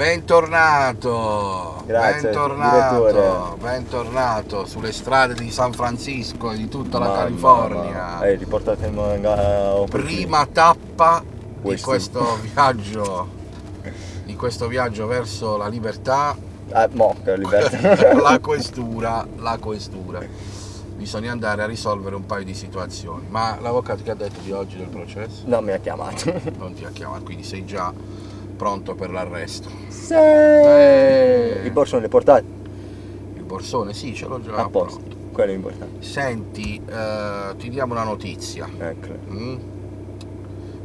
Bentornato, Grazie, bentornato, direttore. bentornato sulle strade di San Francisco e di tutta la Mamma, California. mamma. Eh, riportatemi a Prima tappa di Questo. viaggio, di questo viaggio verso la libertà, Ah, mo, che libertà. la questura, la questura. Bisogna andare a risolvere un paio di situazioni. Ma l'avvocato che ha detto di oggi del processo? non mi ha chiamato. Non ti ha chiamato, quindi sei già pronto per l'arresto. Sei. I borsoni li portati? Il borsone, sì, ce l'ho già A posto. pronto. Quello è importante. Senti, eh, ti diamo una notizia. Ecco. mm?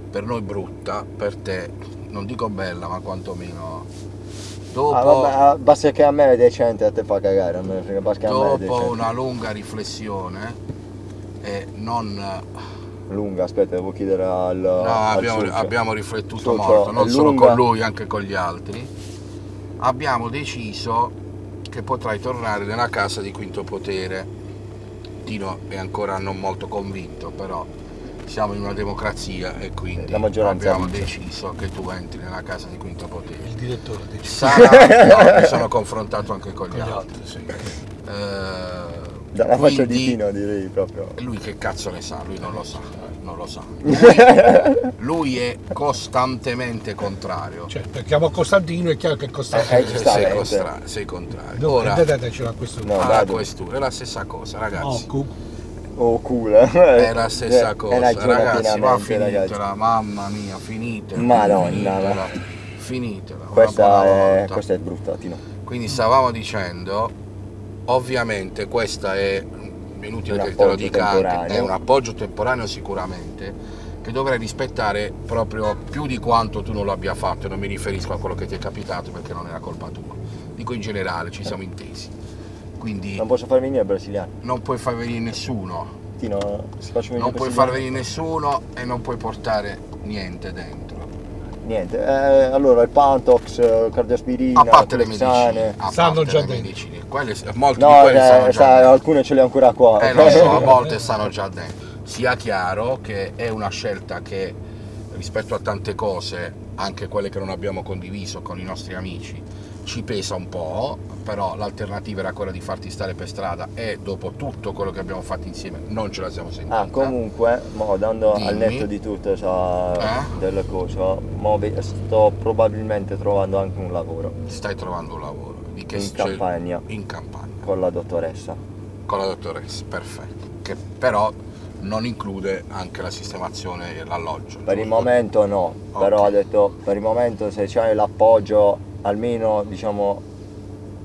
Per noi brutta, per te, non dico bella, ma quantomeno. Dopo, Ah, vabbè, ah, basta che a me è decente, a te fa cagare. A me basta che a me è dopo una lunga riflessione e non. Lunga, aspetta, devo chiedere al. No, al abbiamo, abbiamo riflettuto Socio, molto, non solo lunga? con lui, anche con gli altri. Abbiamo deciso che potrai tornare nella casa di Quinto Potere. Tino è ancora non molto convinto, però siamo in una democrazia e quindi La maggioranza abbiamo deciso che tu entri nella casa di Quinto Potere. Il direttore dice. Sarà, no, mi sono confrontato anche con gli Con gli altri. altri, sì. Eh, Dalla faccia di Tino direi proprio. lui che cazzo ne sa? Lui non lo sa, non lo sa. Lui, lui è costantemente contrario. Cioè, perché Costantino è chiaro che Eh, Costantino. eh, sei, costra- sei contrario. Dove- Ora, Datecelo a questo No, dove- questura è la stessa cosa, ragazzi. Oh, cu- Oh, cool. È È la stessa cosa, ragazzi, ma finitela, ragazzi. mamma mia, finitela. Madonna, finitela, finitela. Questa è, questa è brutta, Tino. Quindi stavamo dicendo, ovviamente questa è, inutile Un che te lo appoggio dica anche, è un appoggio temporaneo sicuramente, che dovrai rispettare proprio più di quanto tu non l'abbia fatto, e non mi riferisco a quello che ti è capitato perché non era colpa tua, dico in generale, ci siamo intesi. Quindi Non posso far venire il brasiliano. non puoi far venire nessuno, venire non puoi far venire nessuno e non puoi portare niente dentro. Niente, eh, allora il Pantox, eh, cardioaspirina, A parte le medicine, parte già le medicine, quelle, molti No, di quelle eh, stanno già sa, alcune ce le ho ancora qua. Eh lo so, a volte stanno già dentro. Sia chiaro che è una scelta che rispetto a tante cose, anche quelle che non abbiamo condiviso con i nostri amici, ci pesa un po', però l'alternativa era quella di farti stare per strada e dopo tutto quello che abbiamo fatto insieme non ce la siamo sentita. Ah, comunque, mo, dando al Dimmi. netto di tutto sa, Eh? mo, ve- sto probabilmente trovando anche un lavoro Stai trovando un lavoro. Di che in cioè, campagna In campagna. con la dottoressa. Con la dottoressa, perfetto. Che però non include anche la sistemazione e l'alloggio. Per il momento no, Ok. però ha detto per il momento se c'hai l'appoggio almeno diciamo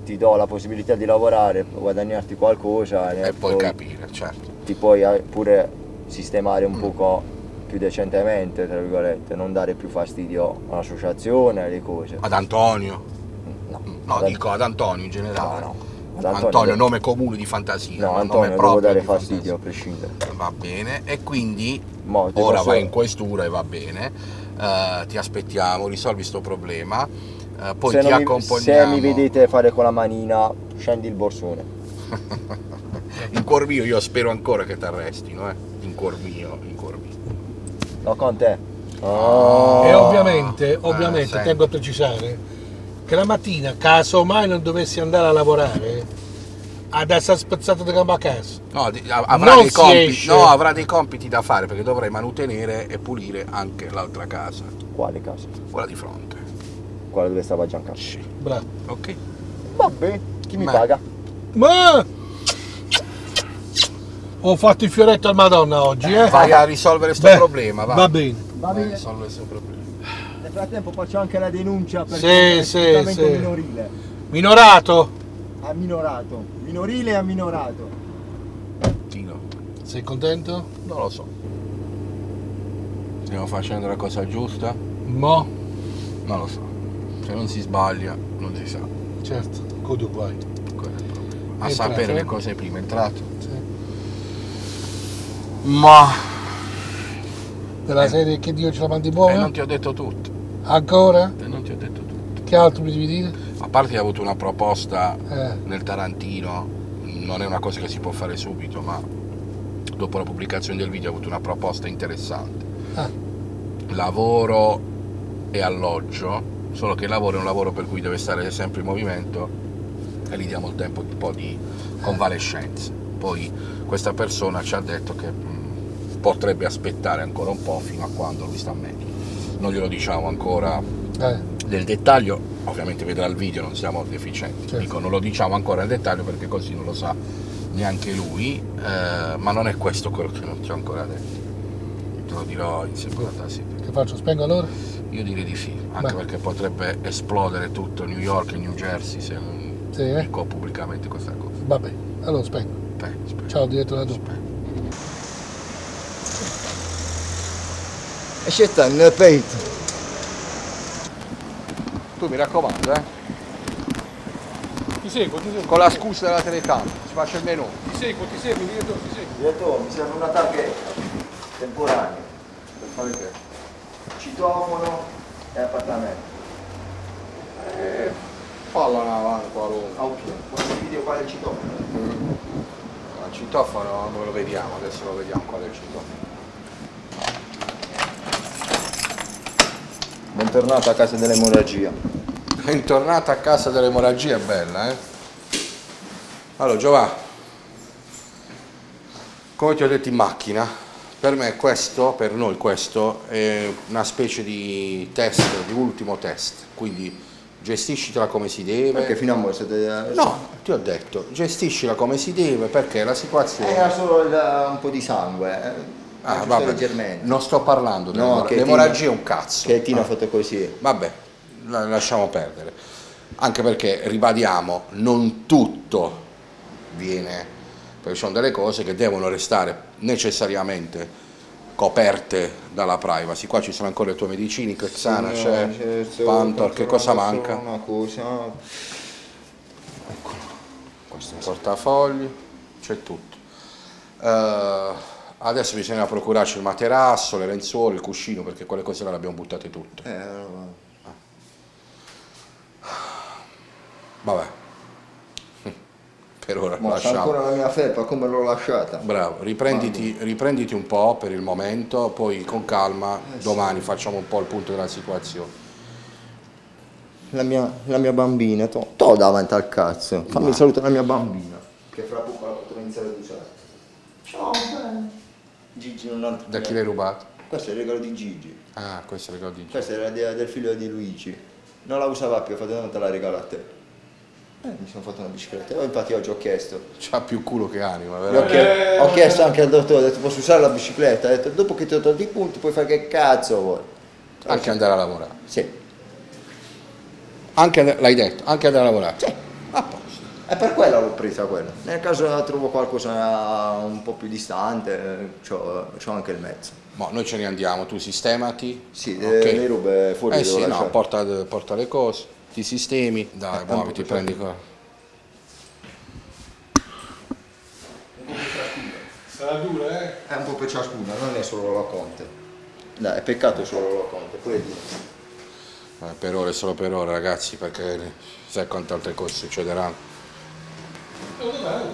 ti do la possibilità di lavorare, guadagnarti qualcosa E poi capire, certo. ti puoi eh, pure sistemare Mm. un poco più decentemente, tra virgolette, non dare più fastidio all'associazione, alle cose. Ad Antonio. No, No, ad- dico ad Antonio in generale. No, no. Antonio, Antonio- nome comune di fantasia. No, ma Antonio proprio dare di fastidio a fantasia. prescindere. Va bene, e quindi Mo, ora posso- vai in questura e va bene. Eh, ti aspettiamo, risolvi sto problema. eh, poi se, ti non mi, accompagniamo. se mi vedete fare con la manina, scendi il borsone. In cuor mio, io spero ancora che ti arrestino, eh. In cuor mio, in cuor mio. No, con te. Oh. E ovviamente, ovviamente senti. tengo a precisare che la mattina, caso mai non dovessi andare a lavorare, ad essere spezzato di gamba a casa. No, di- av- avrà Non dei, compiti, no, avrà dei compiti da fare perché dovrai manutenere e pulire anche l'altra casa, Quale casa? quella di fronte. Quella dove stava Giancarlo. Sì. Bravo. Ok? Vabbè, chi mi Ma- paga? Ma ho fatto il fioretto al Madonna oggi, eh? Vai a risolvere questo Beh, problema, va. Va bene. Va Vai a bene. risolvere questo problema. Nel frattempo faccio anche la denuncia per Sì, il sì, sì. minorile. Minorato. Amminorato. Minorile e amminorato. Tino, Sei contento? non lo so. Stiamo facendo la cosa giusta? Mo? Non lo so. Se non si sbaglia, non si sa. Certo, codo guai. Quello è il problema. A È sapere entrato? le cose prima, è entrato. Sì. Ma Della serie che Dio ce la mandi e buona? Eh, non ti ho detto tutto. Ancora? E non ti ho detto tutto. Che altro mi devi dire? A parte che hai avuto una proposta Eh, nel Tarantino, non è una cosa che si può fare subito, ma dopo la pubblicazione del video ho avuto una proposta interessante. ah, Lavoro e alloggio solo che il lavoro è un lavoro per cui deve stare sempre in movimento e gli diamo il tempo un po' di convalescenza. Poi questa persona ci ha detto che mh, potrebbe aspettare ancora un po' fino a quando lui sta meglio. Non glielo diciamo ancora Eh, nel dettaglio, ovviamente vedrà il video, non siamo deficienti. Certo. Dico, non lo diciamo ancora nel dettaglio perché così non lo sa neanche lui, eh, ma non è questo quello che non ti ho ancora detto. Te lo dirò in seconda, sì. che faccio? Spengo allora? Io direi di sì, anche Beh. perché potrebbe esplodere tutto New York e New Jersey se non Sì, eh? dico pubblicamente questa cosa. Vabbè, allora spengo. Aspetta, aspetta, Ciao direttore da. E c'è il peito. Tu mi raccomando, eh, Ti seguo, ti seguo. con la scusa della telecamera, ci faccio il menù. Ti seguo, ti seguo, direttore, ti seguo. Direttore, mi serve una targhetta temporanea. Per fare che? Citofono e appartamento. Eh, falla una avanti qualunque. Ah, ok. Questo video qual è il citofono? Il citofono non lo vediamo, adesso lo vediamo qual è il citofono. Bentornato a casa dell'emorragia. Bentornata a casa dell'emorragia, è bella, eh? Allora, Giovanni, come ti ho detto in macchina, per me questo, per noi questo, è una specie di test, di ultimo test, quindi gestiscitela come si deve. Perché fino a mo' siete... No, ti ho detto, gestiscila come si deve perché la situazione... Era solo il- un po' di sangue. eh. Ah, leggermente. non sto parlando No, dell'emorragia, è un cazzo. Che Tino Ah. ha fatto così. Vabbè, la- lasciamo perdere. Anche perché, ribadiamo, non tutto viene, perché ci sono delle cose che devono restare necessariamente coperte dalla privacy. Qua ci sono ancora le tue medicine, Clexana, Sì, c'è sto Pantor, che cosa manca? Una cosa. Questo è un portafogli, c'è tutto. Eh, adesso bisogna procurarci il materasso, le lenzuola, il cuscino, perché quelle cose là le abbiamo buttate tutte. Eh. Vabbè. Per ora Ma lasciamo. ancora la mia felpa, come l'ho lasciata? Bravo, riprenditi, riprenditi un po' per il momento, poi con calma domani facciamo un po' il punto della situazione. La mia, la mia bambina, to, to davanti al cazzo. Fammi Ma- salutare la mia bambina. Che fra poco la potrò iniziare ad usare. Ciao, Gigi non ha... Da chi l'hai rubato? Questo è il regalo di Gigi. Ah, questo è il ricordo di Questo era de- del figlio di Luigi. Non la usava più, ho fatto non te la regalo a te. Eh, mi sono fatto una bicicletta. E infatti oggi ho chiesto. C'ha più culo che anima, veramente. chie- ho chiesto anche al dottore, ho detto posso usare la bicicletta? Ha detto dopo che ti ho tolto i punti puoi fare che cazzo vuoi. Anche andare a lavorare. Sì. Anche, l'hai detto, anche andare a lavorare. Sì. A posto. E per quella l'ho presa quella. Nel caso trovo qualcosa un po' più distante, c'ho, c'ho anche il mezzo. Mo, noi ce ne andiamo, tu sistemati. Sì, ok? eh, le robe fuori Eh sì, no, porta, porta le cose, ti sistemi. Dai, Eh, muoviti, tanto prendi qua. Sarà dura, eh? È un po' per ciascuna, non è solo la conte. Dai, è peccato solo la conte, poi Eh, per ora è solo per ora, ragazzi, perché sai quante altre cose succederanno. Dove vai?